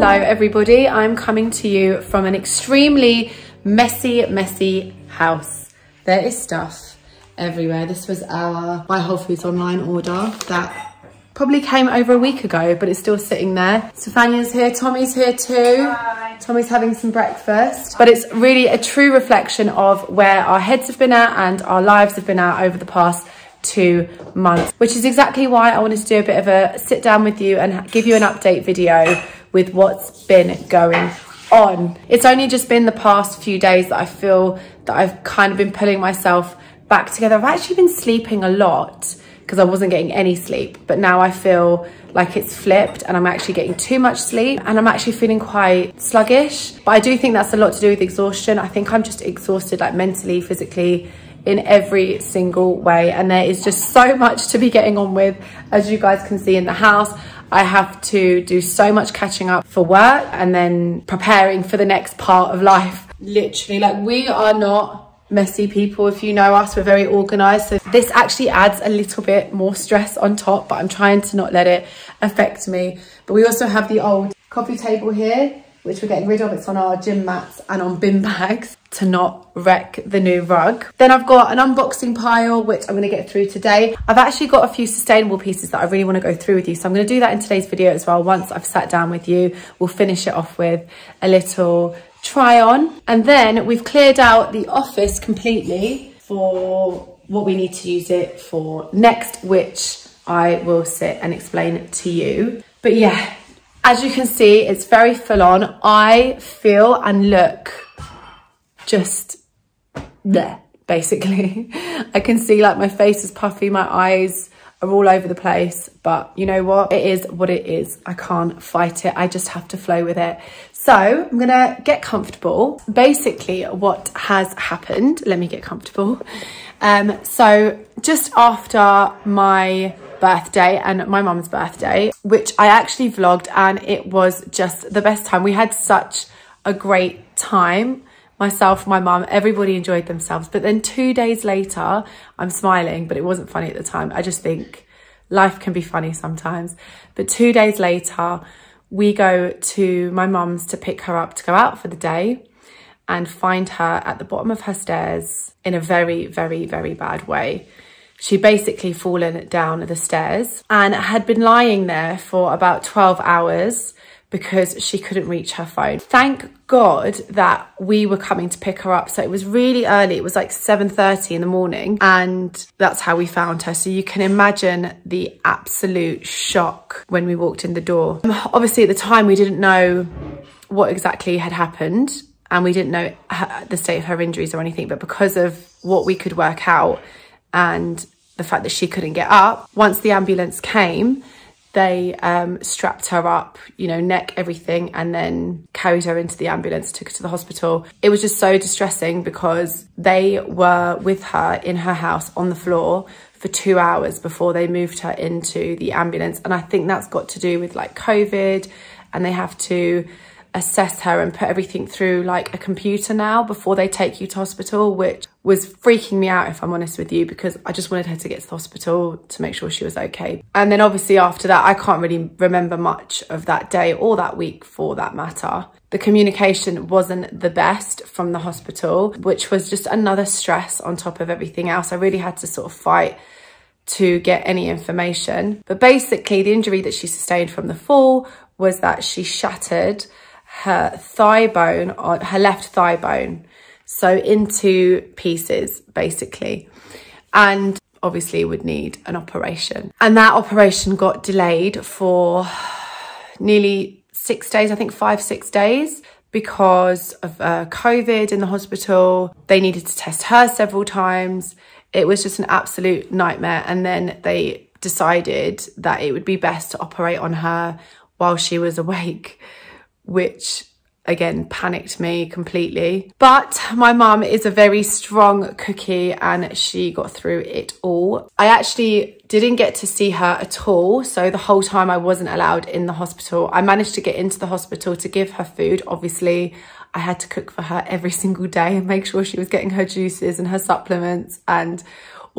Hello everybody, I'm coming to you from an extremely messy, messy house. There is stuff everywhere. This was our My Whole Foods online order that probably came over a week ago, but it's still sitting there. Stefania's here, Tommy's here too. Hi. Tommy's having some breakfast. But it's really a true reflection of where our heads have been at and our lives have been at over the past two months, which is exactly why I wanted to do a bit of a sit down with you and give you an update video with what's been going on. It's only just been the past few days that I feel that I've kind of been pulling myself back together. I've actually been sleeping a lot because I wasn't getting any sleep, but now I feel like it's flipped and I'm actually getting too much sleep and I'm actually feeling quite sluggish. But I do think that's a lot to do with exhaustion. I think I'm just exhausted like mentally, physically, in every single way and there is just so much to be getting on with as you guys can see in the house I have to do so much catching up for work and then preparing for the next part of life. Literally like we are not messy people if you know us. We're very organized. So this actually adds a little bit more stress on top but I'm trying to not let it affect me. But we also have the old coffee table here which we're getting rid of. It's on our gym mats and on bin bags to not wreck the new rug. Then I've got an unboxing pile, which I'm gonna get through today. I've actually got a few sustainable pieces that I really wanna go through with you. So I'm gonna do that in today's video as well. Once I've sat down with you, we'll finish it off with a little try on. And then we've cleared out the office completely for what we need to use it for next, which I will sit and explain to you. But yeah, as you can see, it's very full on. I feel and look just there, basically. I can see like my face is puffy, my eyes are all over the place, but you know what? It is what it is. I can't fight it. I just have to flow with it. So I'm gonna get comfortable. Basically what has happened, let me get comfortable. Um, so just after my birthday and my mum's birthday, which I actually vlogged and it was just the best time. We had such a great time. Myself, my mum, everybody enjoyed themselves. But then two days later, I'm smiling, but it wasn't funny at the time. I just think life can be funny sometimes. But two days later, we go to my mum's to pick her up to go out for the day and find her at the bottom of her stairs in a very, very, very bad way. She'd basically fallen down the stairs and had been lying there for about 12 hours because she couldn't reach her phone. Thank God that we were coming to pick her up. So it was really early. It was like 7.30 in the morning and that's how we found her. So you can imagine the absolute shock when we walked in the door. Um, obviously at the time we didn't know what exactly had happened and we didn't know her, the state of her injuries or anything. But because of what we could work out, and the fact that she couldn't get up. Once the ambulance came, they um, strapped her up, you know, neck, everything, and then carried her into the ambulance, took her to the hospital. It was just so distressing because they were with her in her house on the floor for two hours before they moved her into the ambulance. And I think that's got to do with like COVID and they have to assess her and put everything through like a computer now before they take you to hospital, which was freaking me out, if I'm honest with you, because I just wanted her to get to the hospital to make sure she was okay. And then obviously after that, I can't really remember much of that day or that week for that matter. The communication wasn't the best from the hospital, which was just another stress on top of everything else. I really had to sort of fight to get any information. But basically the injury that she sustained from the fall was that she shattered her thigh bone, on her left thigh bone, so into pieces basically. And obviously would need an operation. And that operation got delayed for nearly six days, I think five, six days because of uh, COVID in the hospital. They needed to test her several times. It was just an absolute nightmare. And then they decided that it would be best to operate on her while she was awake which again panicked me completely. But my mum is a very strong cookie and she got through it all. I actually didn't get to see her at all. So the whole time I wasn't allowed in the hospital. I managed to get into the hospital to give her food. Obviously, I had to cook for her every single day and make sure she was getting her juices and her supplements and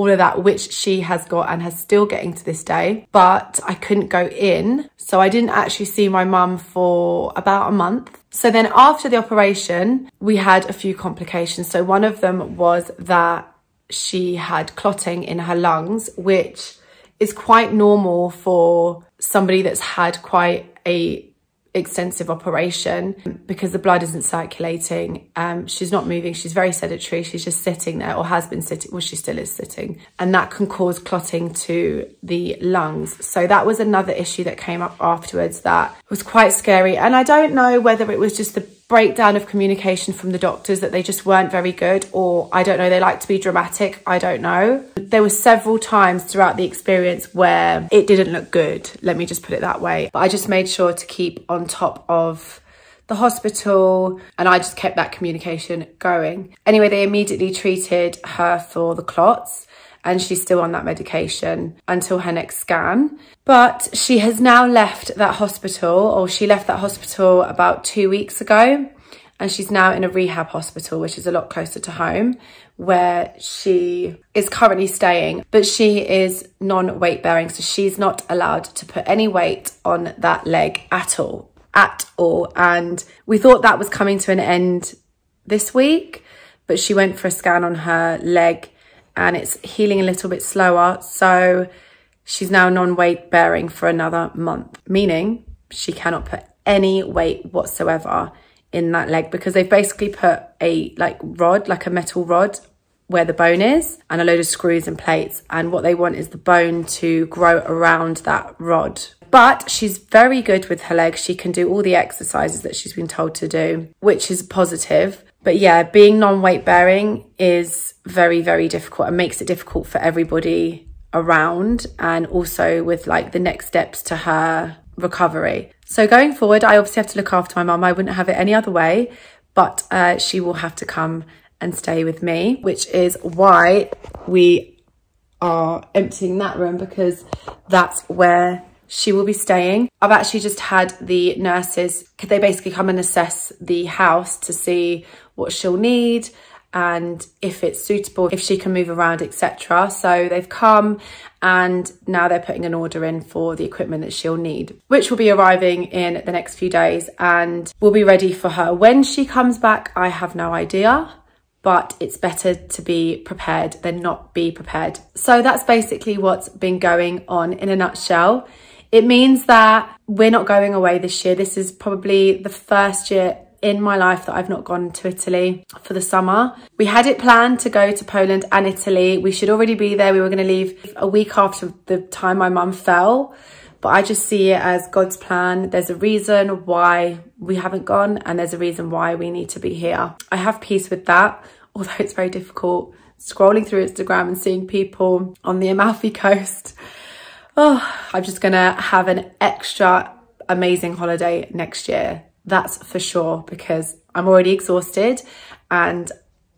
all of that, which she has got and has still getting to this day. But I couldn't go in. So I didn't actually see my mum for about a month. So then after the operation, we had a few complications. So one of them was that she had clotting in her lungs, which is quite normal for somebody that's had quite a extensive operation because the blood isn't circulating. Um, she's not moving. She's very sedentary. She's just sitting there or has been sitting. Well, she still is sitting and that can cause clotting to the lungs. So that was another issue that came up afterwards that was quite scary. And I don't know whether it was just the breakdown of communication from the doctors that they just weren't very good or I don't know, they like to be dramatic. I don't know. There were several times throughout the experience where it didn't look good. Let me just put it that way. But I just made sure to keep on top of the hospital and I just kept that communication going. Anyway, they immediately treated her for the clots and she's still on that medication until her next scan. But she has now left that hospital, or she left that hospital about two weeks ago, and she's now in a rehab hospital, which is a lot closer to home, where she is currently staying, but she is non-weight bearing, so she's not allowed to put any weight on that leg at all, at all. And we thought that was coming to an end this week, but she went for a scan on her leg and it's healing a little bit slower. So she's now non-weight bearing for another month, meaning she cannot put any weight whatsoever in that leg because they've basically put a like rod, like a metal rod where the bone is and a load of screws and plates. And what they want is the bone to grow around that rod. But she's very good with her legs. She can do all the exercises that she's been told to do, which is positive. But yeah, being non-weight bearing is very, very difficult and makes it difficult for everybody around and also with like the next steps to her recovery. So going forward, I obviously have to look after my mum. I wouldn't have it any other way, but uh, she will have to come and stay with me, which is why we are emptying that room because that's where she will be staying. I've actually just had the nurses, they basically come and assess the house to see what she'll need and if it's suitable, if she can move around, etc. So they've come and now they're putting an order in for the equipment that she'll need, which will be arriving in the next few days and will be ready for her. When she comes back, I have no idea but it's better to be prepared than not be prepared. So that's basically what's been going on in a nutshell. It means that we're not going away this year. This is probably the first year in my life that I've not gone to Italy for the summer. We had it planned to go to Poland and Italy. We should already be there. We were going to leave a week after the time my mum fell. But I just see it as God's plan. There's a reason why we haven't gone and there's a reason why we need to be here. I have peace with that, although it's very difficult scrolling through Instagram and seeing people on the Amalfi Coast. Oh, I'm just gonna have an extra amazing holiday next year that's for sure because I'm already exhausted and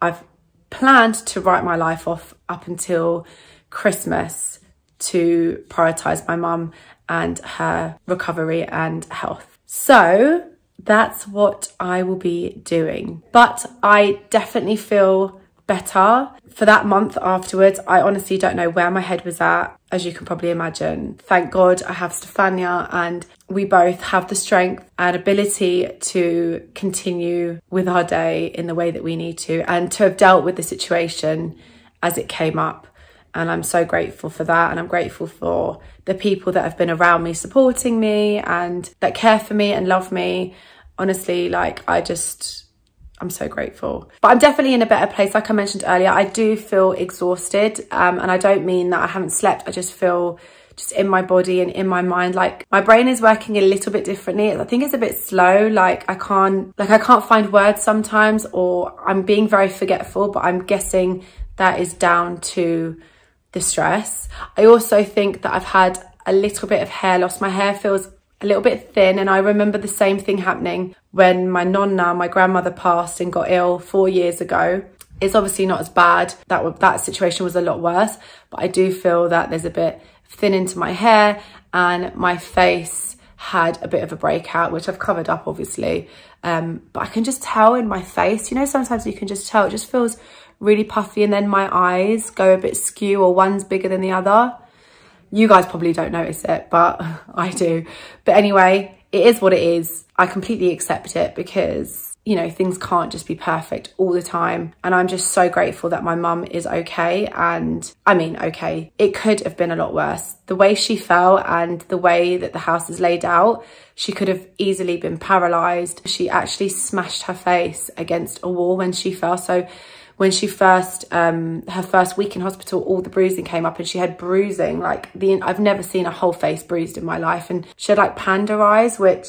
I've planned to write my life off up until Christmas to prioritise my mum and her recovery and health. So that's what I will be doing. But I definitely feel better. For that month afterwards, I honestly don't know where my head was at, as you can probably imagine. Thank God I have Stefania and we both have the strength and ability to continue with our day in the way that we need to and to have dealt with the situation as it came up. And I'm so grateful for that. And I'm grateful for the people that have been around me supporting me and that care for me and love me. Honestly, like I just, I'm so grateful. But I'm definitely in a better place. Like I mentioned earlier, I do feel exhausted. Um, and I don't mean that I haven't slept. I just feel just in my body and in my mind. Like my brain is working a little bit differently. I think it's a bit slow. Like I can't, like I can't find words sometimes or I'm being very forgetful, but I'm guessing that is down to the stress. I also think that I've had a little bit of hair loss. My hair feels a little bit thin and I remember the same thing happening when my nonna, my grandmother passed and got ill four years ago. It's obviously not as bad. That, that situation was a lot worse, but I do feel that there's a bit thin into my hair and my face had a bit of a breakout, which I've covered up obviously. Um, but I can just tell in my face, you know, sometimes you can just tell, it just feels really puffy and then my eyes go a bit skew or one's bigger than the other. You guys probably don't notice it, but I do. But anyway, it is what it is. I completely accept it because you know, things can't just be perfect all the time. And I'm just so grateful that my mum is okay. And I mean, okay, it could have been a lot worse. The way she fell and the way that the house is laid out, she could have easily been paralyzed. She actually smashed her face against a wall when she fell. So when she first, um, her first week in hospital, all the bruising came up and she had bruising, like the, I've never seen a whole face bruised in my life. And she had like panda eyes, which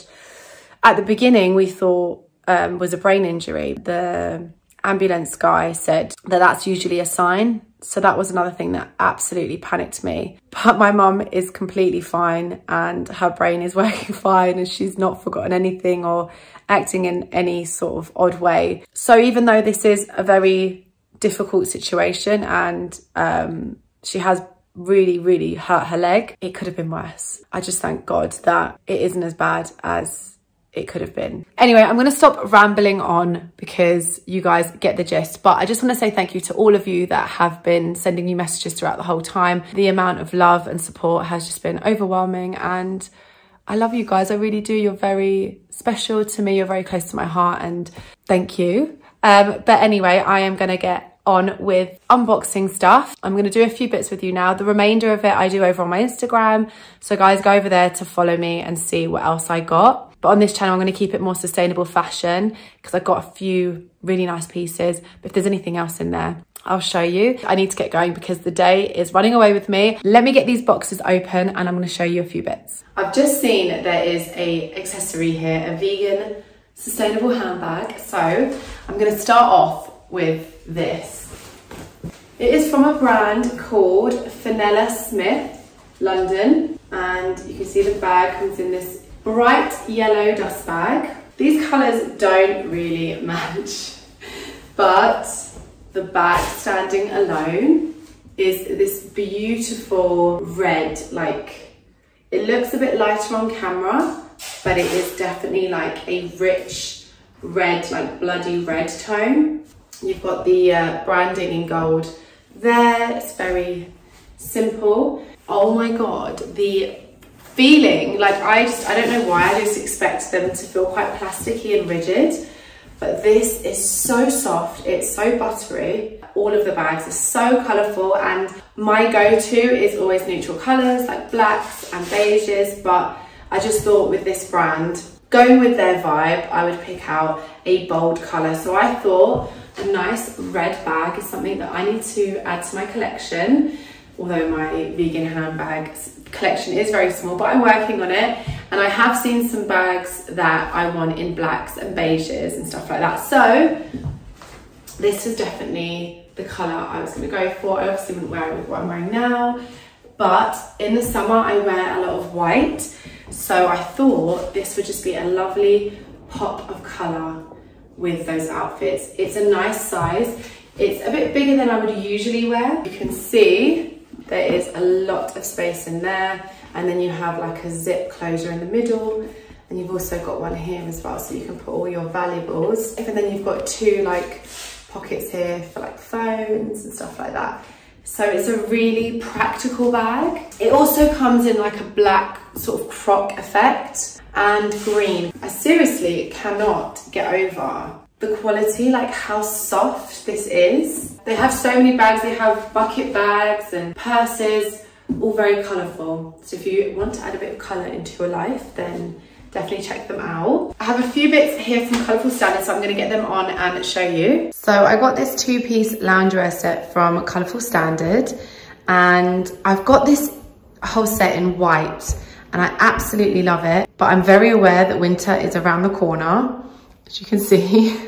at the beginning we thought, um, was a brain injury. The ambulance guy said that that's usually a sign. So that was another thing that absolutely panicked me. But my mum is completely fine and her brain is working fine and she's not forgotten anything or acting in any sort of odd way. So even though this is a very difficult situation and um, she has really, really hurt her leg, it could have been worse. I just thank God that it isn't as bad as it could have been. Anyway, I'm going to stop rambling on because you guys get the gist. But I just want to say thank you to all of you that have been sending you messages throughout the whole time. The amount of love and support has just been overwhelming and I love you guys. I really do. You're very special to me. You're very close to my heart and thank you. Um, but anyway, I am going to get on with unboxing stuff. I'm going to do a few bits with you now. The remainder of it I do over on my Instagram. So guys, go over there to follow me and see what else I got. But on this channel, I'm going to keep it more sustainable fashion because I've got a few really nice pieces. But if there's anything else in there, I'll show you. I need to get going because the day is running away with me. Let me get these boxes open and I'm going to show you a few bits. I've just seen there is a accessory here, a vegan sustainable handbag. So I'm going to start off with this. It is from a brand called Fenella Smith, London. And you can see the bag comes in this bright yellow dust bag. These colours don't really match, but the bag standing alone is this beautiful red, like, it looks a bit lighter on camera, but it is definitely like a rich red, like bloody red tone. You've got the uh, branding in gold there, it's very simple. Oh my God, the feeling like I just I don't know why I just expect them to feel quite plasticky and rigid but this is so soft it's so buttery. All of the bags are so colourful and my go-to is always neutral colours like blacks and beiges but I just thought with this brand going with their vibe I would pick out a bold colour. So I thought a nice red bag is something that I need to add to my collection although my vegan handbag collection is very small, but I'm working on it. And I have seen some bags that I want in blacks and beiges and stuff like that. So this is definitely the color I was gonna go for. I obviously wouldn't wear it with what I'm wearing now, but in the summer I wear a lot of white. So I thought this would just be a lovely pop of color with those outfits. It's a nice size. It's a bit bigger than I would usually wear. You can see there is a lot of space in there. And then you have like a zip closure in the middle. And you've also got one here as well, so you can put all your valuables. And then you've got two like pockets here for like phones and stuff like that. So it's a really practical bag. It also comes in like a black sort of croc effect and green. I seriously cannot get over the quality, like how soft this is. They have so many bags. They have bucket bags and purses, all very colourful. So if you want to add a bit of colour into your life, then definitely check them out. I have a few bits here from Colourful Standard, so I'm gonna get them on and show you. So I got this two-piece loungewear set from Colourful Standard, and I've got this whole set in white, and I absolutely love it, but I'm very aware that winter is around the corner, as you can see.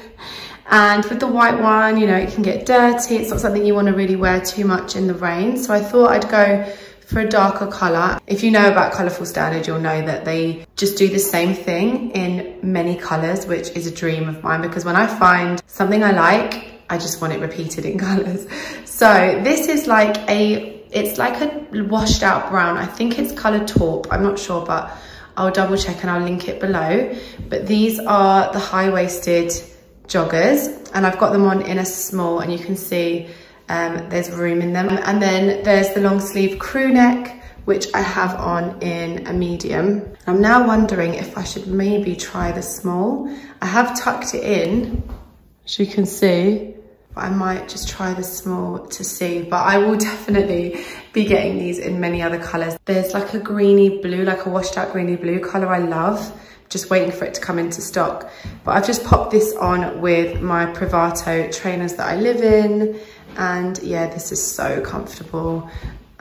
And with the white one, you know, it can get dirty. It's not something you want to really wear too much in the rain. So I thought I'd go for a darker color. If you know about Colourful Standard, you'll know that they just do the same thing in many colors, which is a dream of mine because when I find something I like, I just want it repeated in colors. So this is like a, it's like a washed out brown. I think it's color taupe. I'm not sure, but I'll double check and I'll link it below. But these are the high-waisted joggers and I've got them on in a small and you can see um, there's room in them. And then there's the long sleeve crew neck, which I have on in a medium. I'm now wondering if I should maybe try the small. I have tucked it in, as you can see, but I might just try the small to see. But I will definitely be getting these in many other colors. There's like a greeny blue, like a washed out greeny blue color I love just waiting for it to come into stock. But I've just popped this on with my Privato trainers that I live in. And yeah, this is so comfortable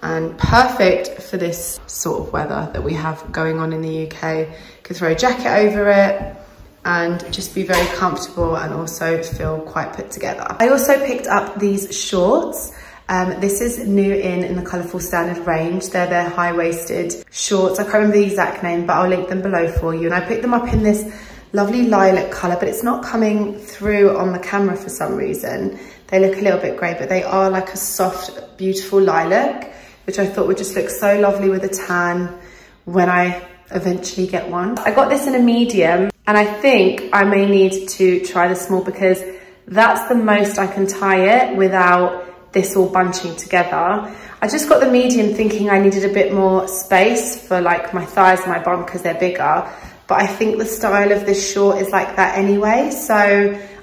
and perfect for this sort of weather that we have going on in the UK. Could throw a jacket over it and just be very comfortable and also feel quite put together. I also picked up these shorts. Um, this is new in in the colourful standard range. They're their high-waisted shorts. I can't remember the exact name, but I'll link them below for you. And I picked them up in this lovely lilac colour, but it's not coming through on the camera for some reason. They look a little bit grey, but they are like a soft, beautiful lilac, which I thought would just look so lovely with a tan when I eventually get one. I got this in a medium, and I think I may need to try the small because that's the most I can tie it without this all bunching together. I just got the medium thinking I needed a bit more space for like my thighs and my bum because they're bigger. But I think the style of this short is like that anyway. So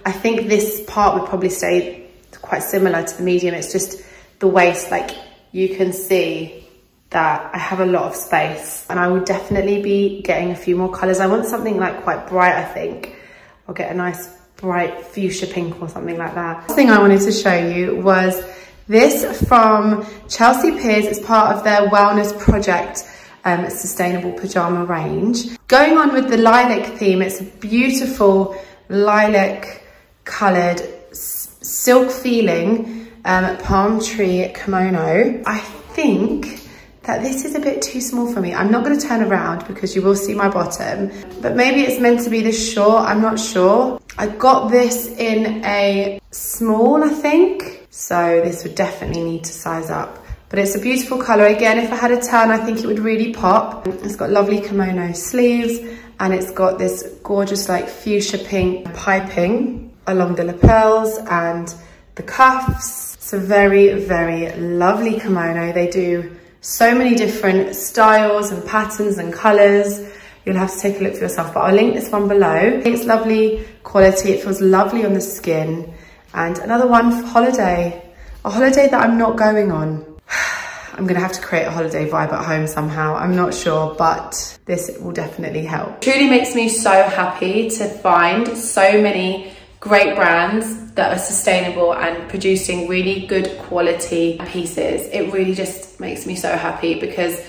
I think this part would probably stay quite similar to the medium. It's just the waist, like you can see that I have a lot of space and I will definitely be getting a few more colors. I want something like quite bright, I think. I'll get a nice bright fuchsia pink or something like that. The thing I wanted to show you was this from Chelsea Peers as part of their Wellness Project um, Sustainable Pyjama range. Going on with the lilac theme, it's a beautiful lilac coloured silk feeling um, palm tree kimono. I think that this is a bit too small for me. I'm not gonna turn around because you will see my bottom, but maybe it's meant to be this short, I'm not sure. I got this in a small, I think. So this would definitely need to size up. But it's a beautiful color. Again, if I had a tan, I think it would really pop. It's got lovely kimono sleeves and it's got this gorgeous like fuchsia pink piping along the lapels and the cuffs. It's a very, very lovely kimono. They do so many different styles and patterns and colors. You'll have to take a look for yourself, but I'll link this one below. It's lovely quality. It feels lovely on the skin and another one for holiday. A holiday that I'm not going on. I'm gonna have to create a holiday vibe at home somehow. I'm not sure, but this will definitely help. Truly makes me so happy to find so many great brands that are sustainable and producing really good quality pieces. It really just makes me so happy because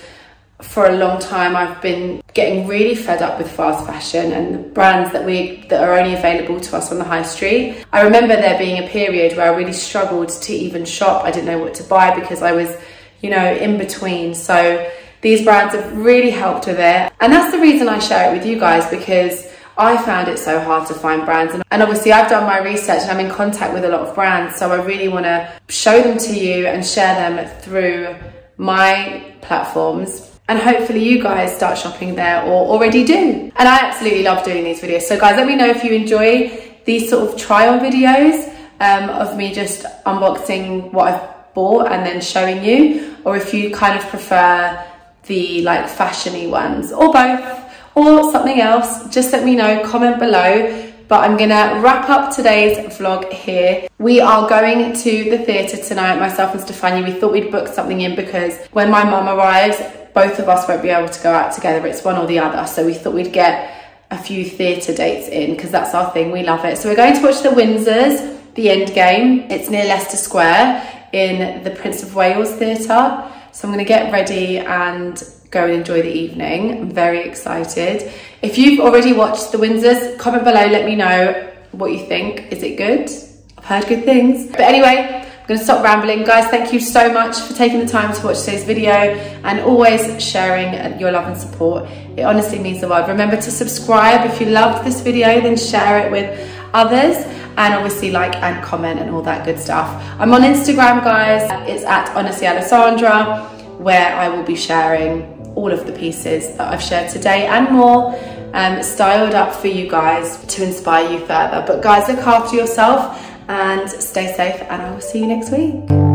for a long time I've been getting really fed up with fast fashion and the brands that we that are only available to us on the high street. I remember there being a period where I really struggled to even shop. I didn't know what to buy because I was, you know, in between. So these brands have really helped with it. And that's the reason I share it with you guys because I found it so hard to find brands. And obviously I've done my research and I'm in contact with a lot of brands. So I really want to show them to you and share them through my platforms and hopefully you guys start shopping there or already do. And I absolutely love doing these videos. So guys, let me know if you enjoy these sort of trial videos um, of me just unboxing what I've bought and then showing you, or if you kind of prefer the like fashiony ones or both or something else, just let me know, comment below. But I'm gonna wrap up today's vlog here. We are going to the theatre tonight, myself and Stefania. We thought we'd book something in because when my mum arrives, both of us won't be able to go out together. It's one or the other. So we thought we'd get a few theatre dates in because that's our thing. We love it. So we're going to watch The Windsors, The End Game. It's near Leicester Square in the Prince of Wales Theatre. So I'm going to get ready and go and enjoy the evening. I'm very excited. If you've already watched The Windsors, comment below, let me know what you think. Is it good? I've heard good things. But anyway, I'm gonna stop rambling. Guys, thank you so much for taking the time to watch today's video and always sharing your love and support. It honestly means the world. Remember to subscribe. If you loved this video, then share it with others and obviously like and comment and all that good stuff. I'm on Instagram, guys. It's at Honestly Alessandra, where I will be sharing all of the pieces that I've shared today and more. um, styled up for you guys to inspire you further. But guys, look after yourself and stay safe and I will see you next week.